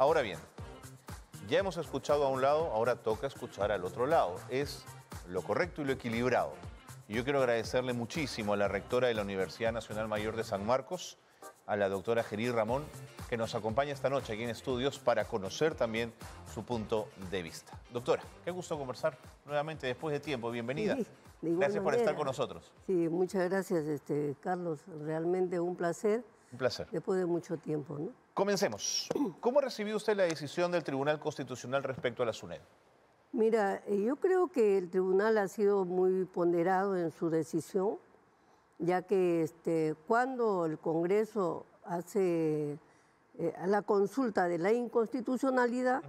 Ahora bien, ya hemos escuchado a un lado, ahora toca escuchar al otro lado. Es lo correcto y lo equilibrado. Y yo quiero agradecerle muchísimo a la rectora de la Universidad Nacional Mayor de San Marcos, a la doctora Gerí Ramón, que nos acompaña esta noche aquí en estudios para conocer también su punto de vista. Doctora, qué gusto conversar nuevamente después de tiempo. Bienvenida. Sí, Gracias por estar con nosotros. Sí, muchas gracias, este, Carlos. Realmente un placer Un placer. después de mucho tiempo. ¿no? Comencemos. ¿Cómo recibió usted la decisión del Tribunal Constitucional respecto a la SUNED? Mira, eh, yo creo que el tribunal ha sido muy ponderado en su decisión, ya que este, cuando el Congreso hace eh, la consulta de la inconstitucionalidad,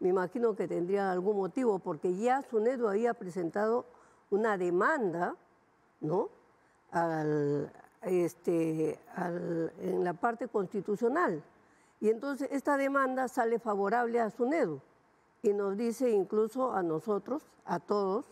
me imagino que tendría algún motivo, porque ya SUNEDO había presentado una demanda, ¿no? Al, este, al- en la parte constitucional. Y entonces esta demanda sale favorable a SUNEDO y nos dice incluso a nosotros, a todos,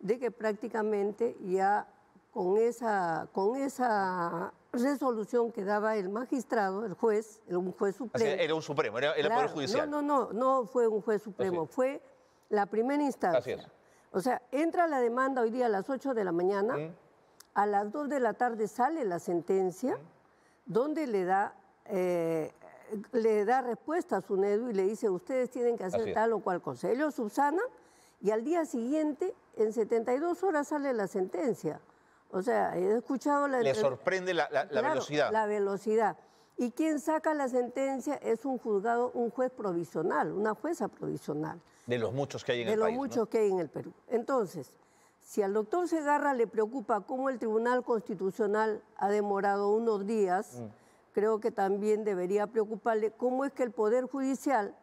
de que prácticamente ya con esa, con esa resolución que daba el magistrado, el juez, un juez supremo. era un supremo, era, era Claro, Poder Judicial. No, no, no, no fue un juez supremo, fue la primera instancia. Así es. O sea, entra la demanda hoy día a las 8 de la mañana, Mm. A las 2 de la tarde sale la sentencia, donde le da, eh, le da respuesta a SUNEDU y le dice, ustedes tienen que hacer tal o cual cosa. Ellos subsanan y al día siguiente, en 72 horas, sale la sentencia. O sea, he escuchado la... Le sorprende la, la- la Claro, velocidad. La velocidad. Y quien saca la sentencia es un juzgado, un juez provisional, una jueza provisional, de los muchos que hay en de el país. ¿no? mucho que hay en el Perú. Entonces, si al doctor Segarra le preocupa cómo el Tribunal Constitucional ha demorado unos días, Mm. creo que también debería preocuparle cómo es que el Poder Judicial,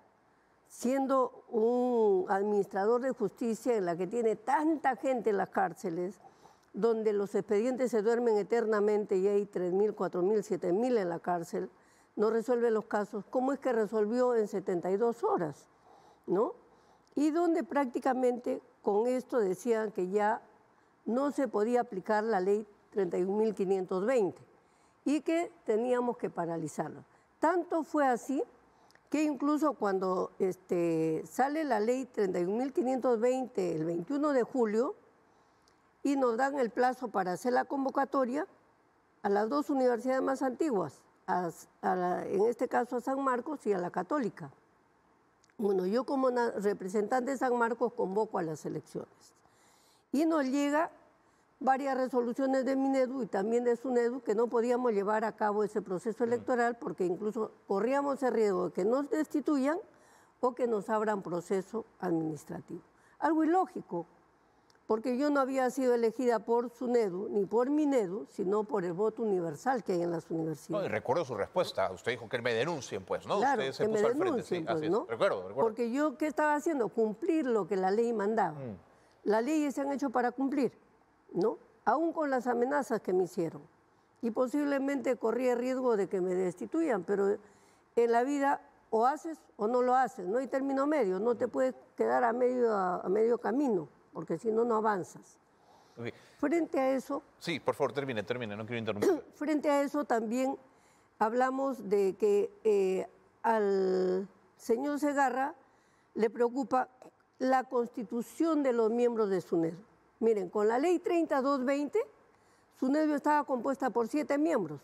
siendo un administrador de justicia en la que tiene tanta gente en las cárceles, donde los expedientes se duermen eternamente y hay 3.000, 4.000, 7.000 en la cárcel, no resuelve los casos. ¿Cómo es que resolvió en 72 horas? ¿No? Y donde prácticamente con esto decían que ya no se podía aplicar la ley 31.520 y que teníamos que paralizarlo. Tanto fue así que incluso cuando este, sale la ley 31.520 el 21 de julio y nos dan el plazo para hacer la convocatoria a las dos universidades más antiguas, en este caso a San Marcos y a la Católica. Bueno, yo como representante de San Marcos convoco a las elecciones. Y nos llega varias resoluciones de Minedu y también de Sunedu que no podíamos llevar a cabo ese proceso electoral porque incluso corríamos el riesgo de que nos destituyan o que nos abran proceso administrativo. Algo ilógico, porque yo no había sido elegida por Sunedu ni por Minedu, sino por el voto universal que hay en las No, y universidades. recuerdo su respuesta. Usted dijo que me denuncien, pues, ¿no? Claro, Usted se que me puso al frente. sí, pues, así. ¿no? Recuerdo, recuerdo. Porque yo, ¿qué estaba haciendo? Cumplir lo que la ley mandaba. Mm. Las leyes se han hecho para cumplir, ¿no? Aún con las amenazas que me hicieron. Y posiblemente corría riesgo de que me destituyan, pero en la vida o haces o no lo haces, no hay término medio, no te puedes quedar a medio, a medio camino, porque si no, no avanzas. Frente a eso, Sí, por favor, termine, termine, no quiero interrumpir. Frente a eso también hablamos de que eh, al señor Segarra le preocupa la constitución de los miembros de SUNEDO. Miren, con la ley 3220, SUNEDO estaba compuesta por siete miembros.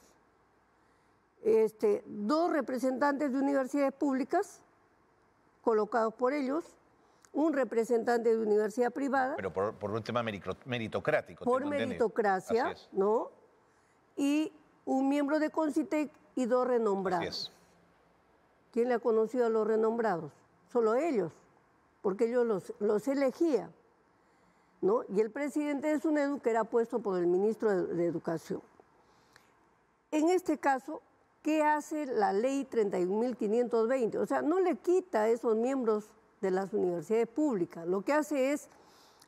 Este, dos representantes de universidades públicas, colocados por ellos, un representante de universidad privada, Pero por, por un tema meritocrático. por meritocracia. ¿no? Y un miembro de Concitec y dos Así renombrados. es. ¿Quién le ha conocido a los renombrados? Solo ellos, porque ellos los, los elegía, Y el presidente de SUNEDU, que era puesto por el ministro de, de Educación. En este caso, ¿qué hace la ley 31.520? O sea, no le quita a esos miembros de las universidades públicas. Lo que hace es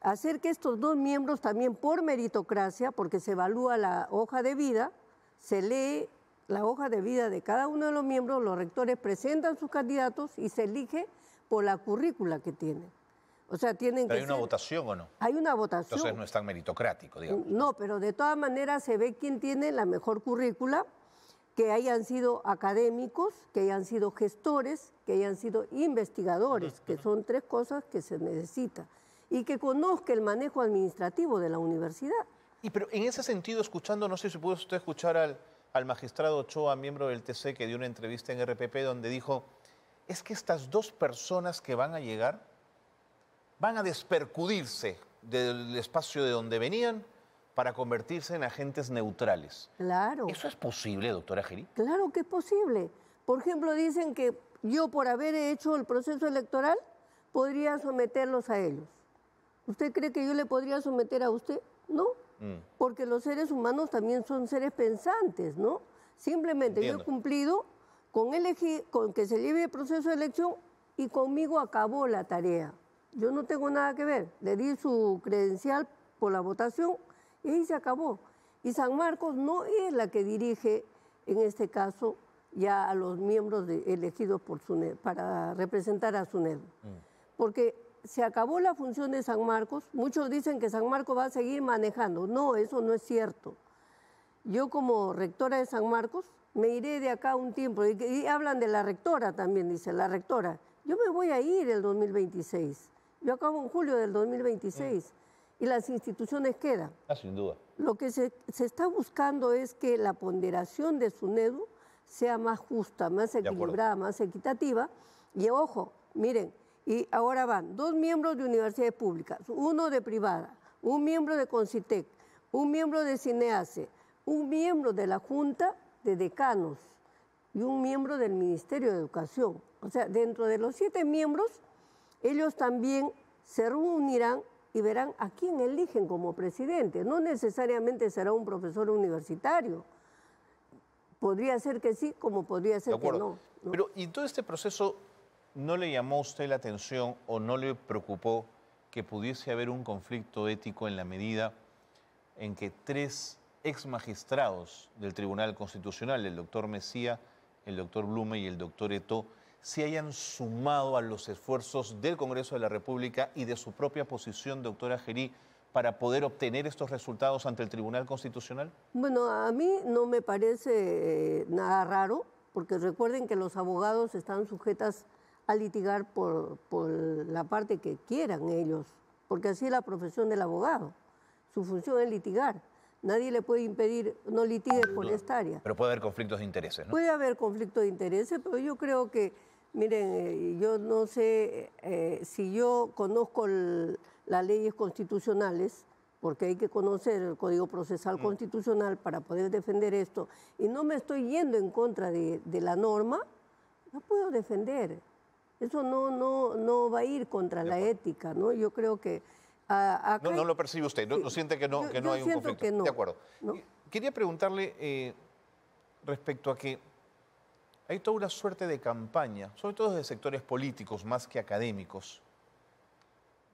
hacer que estos dos miembros también por meritocracia, porque se evalúa la hoja de vida, se lee la hoja de vida de cada uno de los miembros, los rectores presentan sus candidatos y se elige por la currícula que tienen. O sea, tienen ¿Pero que hay una votación o no? Hay una votación. Entonces no es tan meritocrático, digamos. No, pero de todas maneras se ve quién tiene la mejor currícula que hayan sido académicos, que hayan sido gestores, que hayan sido investigadores, que son tres cosas que se necesita, y que conozca el manejo administrativo de la universidad. Y pero en ese sentido, escuchando, no sé si pudo usted escuchar al, al magistrado Ochoa, miembro del TC, que dio una entrevista en RPP donde dijo, es que estas dos personas que van a llegar van a despercudirse del espacio de donde venían para convertirse en agentes neutrales. Claro. ¿Eso es posible, doctora Giri? Claro que es posible. Por ejemplo, dicen que yo por haber hecho el proceso electoral podría someterlos a ellos. ¿Usted cree que yo le podría someter a usted? No, mm. porque los seres humanos también son seres pensantes, ¿no? Simplemente yo he cumplido con, elegir, con que se lleve el proceso de elección y conmigo acabó la tarea. Yo no tengo nada que ver. Le di su credencial por la votación y ahí se acabó. Y San Marcos no es la que dirige, en este caso, ya a los miembros elegidos por SUNED, para representar a SUNED. Mm. Porque se acabó la función de San Marcos. Muchos dicen que San Marcos va a seguir manejando. No, eso no es cierto. Yo como rectora de San Marcos me iré de acá un tiempo. Y, hablan de la rectora también, dice la rectora. Yo me voy a ir el 2026. Yo acabo en julio del 2026. Y las instituciones quedan. Ah, sin duda. Lo que se, está buscando es que la ponderación de SUNEDU sea más justa, más equilibrada, más equitativa. Y ojo, miren, y ahora van dos miembros de universidades públicas, uno de privada, un miembro de Concitec, un miembro de Cineace, un miembro de la Junta de decanos y un miembro del Ministerio de Educación. O sea, dentro de los siete miembros, ellos también se reunirán y verán a quién eligen como presidente. No necesariamente será un profesor universitario. Podría ser que sí, como podría ser que no, no. Pero, ¿y todo este proceso no le llamó a usted la atención o no le preocupó que pudiese haber un conflicto ético en la medida en que tres ex magistrados del Tribunal Constitucional, el doctor Mesía, el doctor Blume y el doctor Eto, se hayan sumado a los esfuerzos del Congreso de la República y de su propia posición, doctora Gerí, para poder obtener estos resultados ante el Tribunal Constitucional? Bueno, a mí no me parece eh, nada raro, porque recuerden que los abogados están sujetas a litigar por, por la parte que quieran ellos, porque así es la profesión del abogado. Su función es litigar. Nadie le puede impedir, no litigue por esta área. Pero puede haber conflictos de intereses, ¿no? Puede haber conflictos de intereses, pero yo creo que, miren, eh, yo no sé eh, si yo conozco las leyes constitucionales, porque hay que conocer el Código Procesal mm. Constitucional para poder defender esto, y no me estoy yendo en contra de, la norma, no puedo defender. Eso no, no, no va a ir contra la ética, ¿no? Yo creo que no, lo percibe usted, no, siente que no, que no hay un conflicto. De acuerdo. Quería preguntarle eh, respecto a que hay toda una suerte de campaña, sobre todo de sectores políticos más que académicos,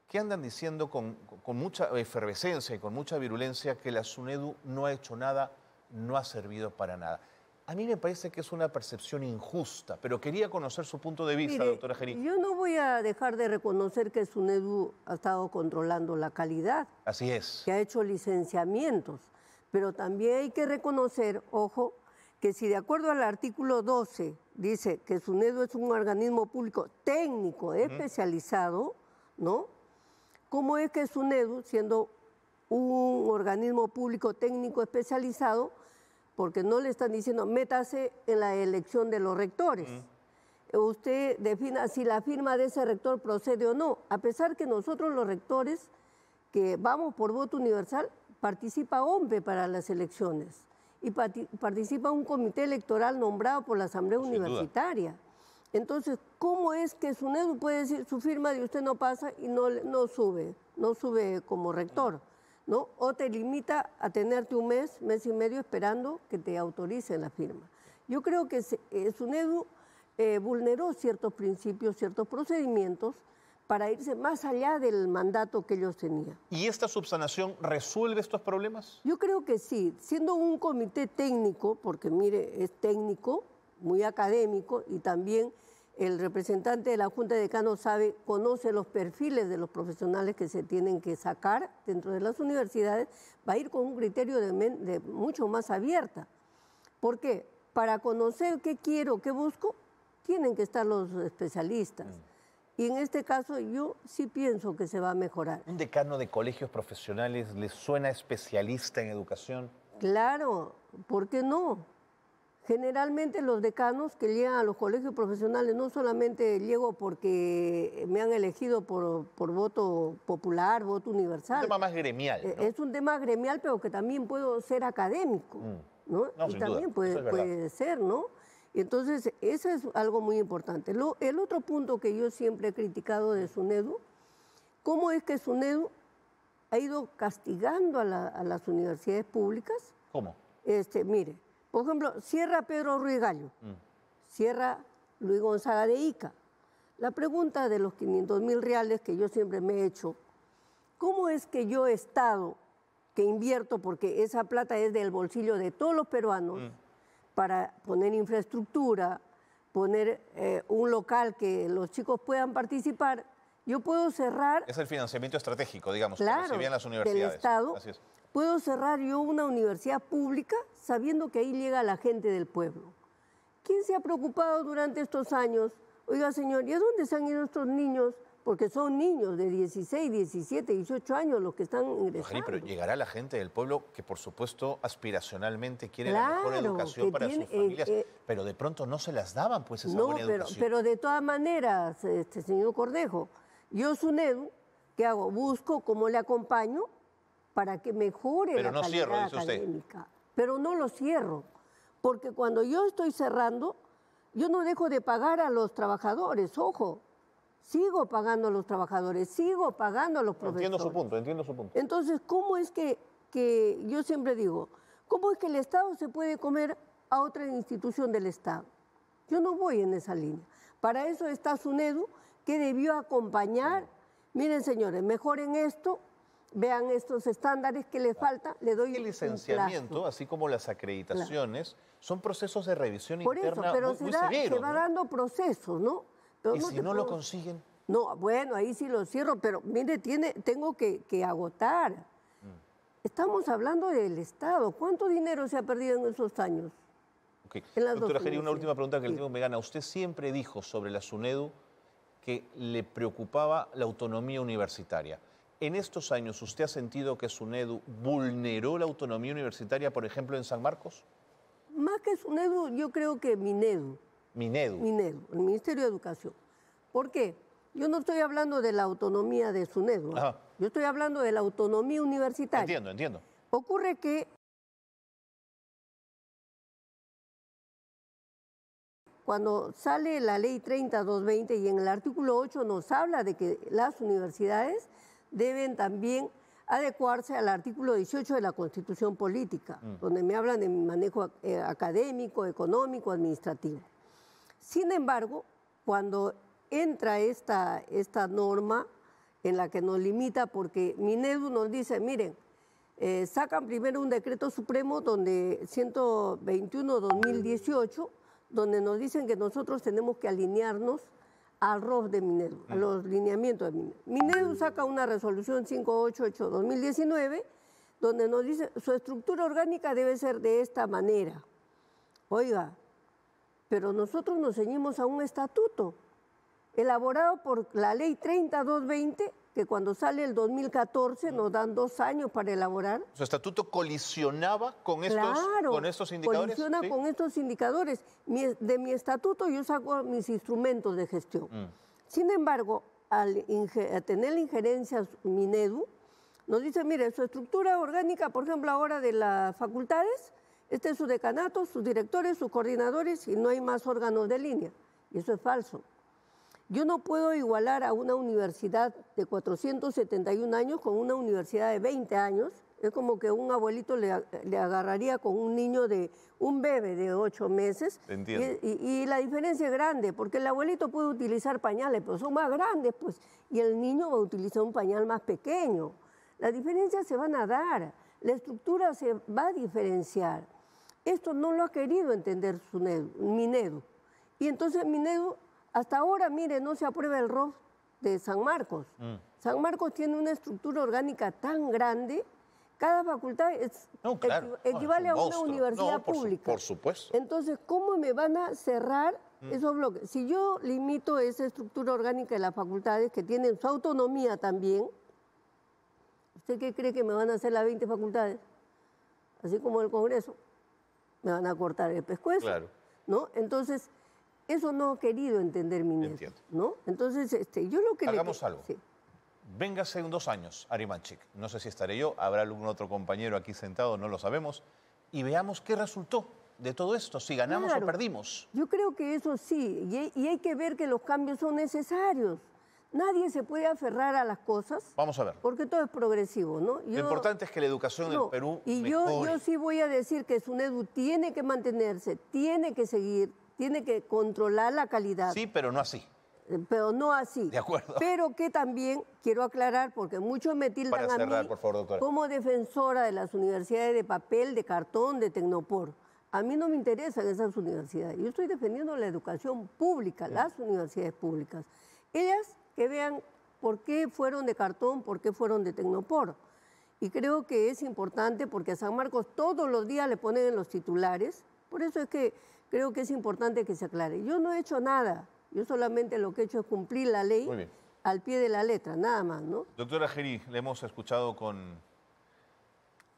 que andan diciendo con, con, mucha efervescencia y con mucha virulencia que la SUNEDU no ha hecho nada, no ha servido para nada. A mí me parece que es una percepción injusta, pero quería conocer su punto de vista, doctora Gerí. Yo no voy a dejar de reconocer que SUNEDU ha estado controlando la calidad. Así es. Que ha hecho licenciamientos. Pero también hay que reconocer, ojo, que si de acuerdo al artículo 12 dice que SUNEDU es un organismo público técnico especializado, ¿no? ¿Cómo es que SUNEDU, siendo un organismo público técnico especializado, porque no le están diciendo métase en la elección de los rectores. Usted defina si la firma de ese rector procede o no, a pesar que nosotros los rectores que vamos por voto universal, participa OMPE para las elecciones y participa un comité electoral nombrado por la Asamblea Universitaria. Entonces, ¿cómo es que SUNEDU puede decir su firma de usted no pasa y no, no sube, no sube como rector? ¿no? O te limita a tenerte un mes, mes y medio esperando que te autoricen la firma. Yo creo que eh, SUNEDU eh, vulneró ciertos principios, ciertos procedimientos para irse más allá del mandato que ellos tenían. ¿Y esta subsanación resuelve estos problemas? Yo creo que sí, siendo un comité técnico, porque mire, es técnico, muy académico y también el representante de la Junta de Decanos sabe, conoce los perfiles de los profesionales que se tienen que sacar dentro de las universidades, va a ir con un criterio de, mucho más abierta. ¿Por qué? para conocer qué quiero, qué busco, tienen que estar los especialistas. Y en este caso yo sí pienso que se va a mejorar. ¿Un decano de colegios profesionales le suena especialista en educación? Claro, ¿por qué no? Generalmente los decanos que llegan a los colegios profesionales no solamente llego porque me han elegido por, por voto popular, voto universal. Un tema más gremial. Eh, ¿no? Es un tema gremial, pero que también puedo ser académico, Mm. ¿no? No, y también duda, puede, es puede ser, ¿no? Y entonces, eso es algo muy importante. Lo- el otro punto que yo siempre he criticado de SUNEDU, ¿cómo es que SUNEDU ha ido castigando a, la- a las universidades públicas? ¿Cómo? Este, mire, por ejemplo, cierra Pedro Ruiz Gallo, Mm. cierra Luis Gonzaga de Ica. La pregunta de los 500 mil reales que yo siempre me he hecho, ¿cómo es que yo, Estado, que invierto, porque esa plata es del bolsillo de todos los peruanos, para poner infraestructura, poner eh, un local que los chicos puedan participar, yo puedo cerrar Es el financiamiento estratégico, digamos, que claro, recibían las del universidades. Estado, Así es. puedo cerrar yo una universidad pública sabiendo que ahí llega la gente del pueblo. ¿Quién se ha preocupado durante estos años? Oiga, señor, ¿y a dónde se han ido estos niños? Porque son niños de 16, 17, 18 años los que están ingresando. pero llegará la gente del pueblo que, por supuesto, aspiracionalmente quiere la mejor Claro, educación para tiene, sus familias, eh, eh, pero de pronto no se las daban, pues, esa No, buena pero, educación. pero de todas maneras, este señor Cordejo, yo SUNEDU, ¿qué hago? Busco cómo le acompaño para que mejore Pero la no cierro, calidad dice usted. académica. Pero no lo cierro, porque cuando yo estoy cerrando, yo no dejo de pagar a los trabajadores, ojo, sigo pagando a los trabajadores, sigo pagando a los profesores. Entiendo su punto, entiendo su punto. Entonces, ¿cómo es que, que yo siempre digo, cómo es que el Estado se puede comer a otra institución del Estado? Yo no voy en esa línea. Para eso está SUNEDU, que debió acompañar. Miren, señores, mejoren esto, vean estos estándares que les falta, le doy El licenciamiento, así como las acreditaciones, son procesos de revisión Por eso, interna pero muy, se, muy da- severos, se va ¿no? dando procesos, ¿no? Y no si no lo consiguen, No, bueno, ahí sí lo cierro, pero mire, tiene, tengo que, que agotar. Mm. Estamos hablando del Estado. ¿Cuánto dinero se ha perdido en esos años? En las Doctora Geri, una última pregunta que el Sí. tiempo me gana. Usted siempre dijo sobre la SUNEDU que le preocupaba la autonomía universitaria. En estos años, ¿usted ha sentido que SUNEDU vulneró la autonomía universitaria, por ejemplo, en San Marcos? Más que SUNEDU, yo creo que MINEDU, Minedu. MINEDU, el Ministerio de Educación. ¿Por qué? Yo no estoy hablando de la autonomía de SUNEDU, yo estoy hablando de la autonomía universitaria. Entiendo, entiendo. Ocurre que cuando sale la ley 30-220 y en el artículo 8 nos habla de que las universidades deben también adecuarse al artículo 18 de la Constitución Política, donde me hablan de mi manejo eh, académico, económico, administrativo. Sin embargo, cuando entra esta, esta norma en la que nos limita, porque Minedu nos dice, miren, eh, sacan primero un decreto supremo donde 121-2018, donde nos dicen que nosotros tenemos que alinearnos al ROF de Minedu, a los lineamientos de Minedu. Minedu saca una resolución 588-2019, donde nos dice, su estructura orgánica debe ser de esta manera. Oiga, pero nosotros nos ceñimos a un estatuto elaborado por la ley 30220, que cuando sale el 2014 nos dan dos años para elaborar. ¿Su estatuto colisionaba con estos, claro, con estos indicadores? colisiona ¿Sí? con estos indicadores. Mi- de mi estatuto yo saco mis instrumentos de gestión. Mm. Sin embargo, al a tener la injerencia Minedu, nos dice, mire, su estructura orgánica, por ejemplo, ahora de las facultades, este es su decanato, sus directores, sus coordinadores y no hay más órganos de línea. Y eso es falso. Yo no puedo igualar a una universidad de 471 años con una universidad de 20 años. Es como que un abuelito le, agarraría con un niño de un bebé de 8 meses. Entiendo. Y, y- y la diferencia es grande, porque el abuelito puede utilizar pañales, pero son más grandes, pues, y el niño va a utilizar un pañal más pequeño. Las diferencias se van a dar, la estructura se va a diferenciar. Esto no lo ha querido entender Sunedu- Minedu. Y entonces Minedu, hasta ahora, mire, no se aprueba el ROF de San Marcos. San Marcos tiene una estructura orgánica tan grande Cada facultad es- No, claro. equi- No, es equivale un a una monstruo. universidad No, por su- pública. por supuesto. Entonces, ¿cómo me van a cerrar Mm. esos bloques? Si yo limito esa estructura orgánica de las facultades, que tienen su autonomía también, ¿usted qué cree que me van a hacer las 20 facultades? Así como el Congreso, me van a cortar el pescuezo. Claro. ¿No? Entonces, eso no he querido entender mi nieto, Entiendo. ¿no? Entonces, este, yo lo que le- Hagamos algo. sí. Véngase en dos años, Arimanchik. No sé si estaré yo, habrá algún otro compañero aquí sentado, no lo sabemos. Y veamos qué resultó de todo esto, si ganamos Claro. o perdimos. Yo creo que eso sí, y hay que ver que los cambios son necesarios. Nadie se puede aferrar a las cosas Vamos a ver. porque todo es progresivo, ¿no? Lo importante es que la educación en no, el Perú y yo, yo sí voy a decir que SUNEDU tiene que mantenerse, tiene que seguir, tiene que controlar la calidad. Sí, pero no así. Eh, pero no así. De acuerdo. Pero que también quiero aclarar, porque muchos me tildan Para a cerrar, mí por favor, como defensora de las universidades de papel, de cartón, de tecnopor. A mí no me interesan esas universidades. Yo estoy defendiendo la educación pública, las universidades públicas. Ellas que vean por qué fueron de cartón, por qué fueron de tecnopor. Y creo que es importante porque a San Marcos todos los días le ponen en los titulares. Por eso es que creo que es importante que se aclare. Yo no he hecho nada. Yo solamente lo que he hecho es cumplir la ley al pie de la letra, nada más, ¿no? Doctora Geri, le hemos escuchado con,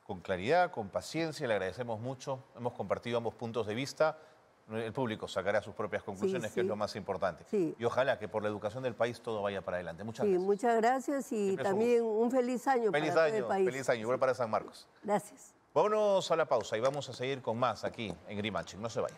con claridad, con paciencia, le agradecemos mucho. Hemos compartido ambos puntos de vista. El público sacará sus propias conclusiones, que es lo más importante. Sí. Y ojalá que por la educación del país todo vaya para adelante. Muchas gracias. muchas gracias y Siempre es un también un feliz año Feliz para todo el año, país. feliz año, igual para San Marcos. Gracias. Vámonos a la pausa y vamos a seguir con más aquí en Grimanchik. No se vayan.